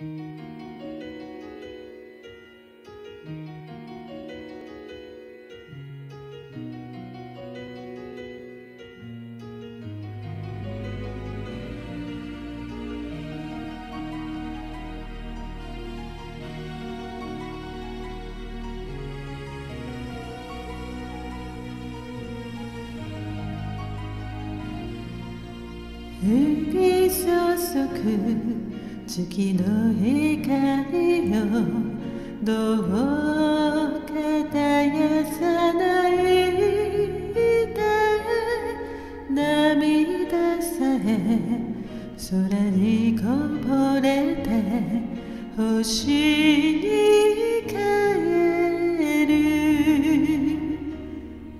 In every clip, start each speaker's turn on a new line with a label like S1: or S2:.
S1: 降り注ぐ月の光よどうか絶やさないで涙さえ空にこぼれて星に帰る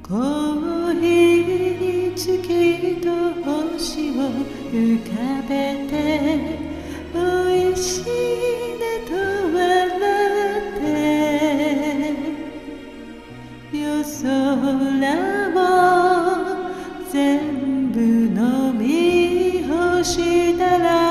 S1: コーヒーに月と星を浮かべて空も全部飲み干したら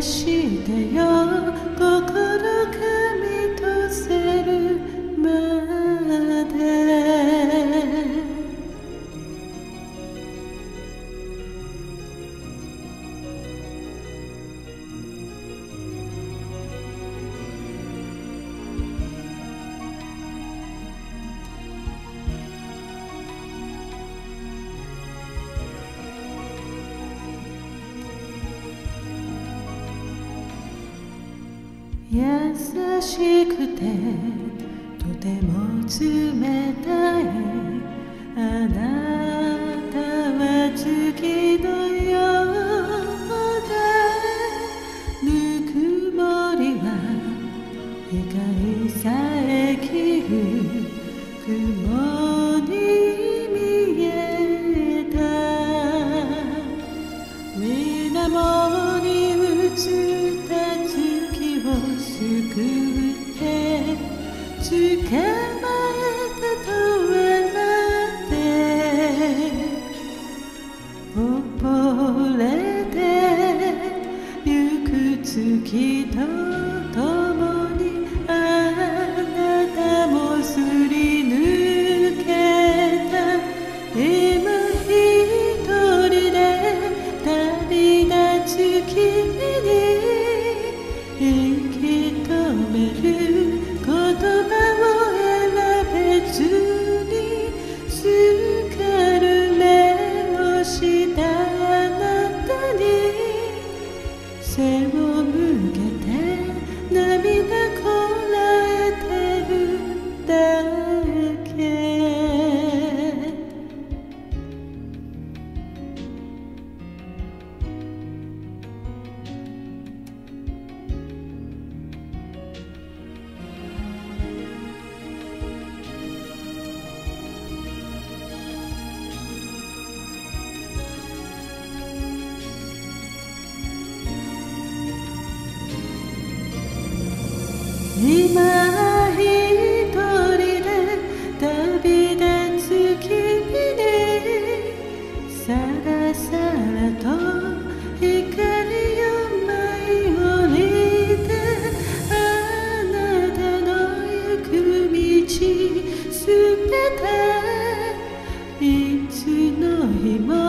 S1: してよ心優しくてとても冷たい。あなたは月のよきた今一人で旅立つ君にさらさらと光を舞い降りてあなたの行く道すべていつの日も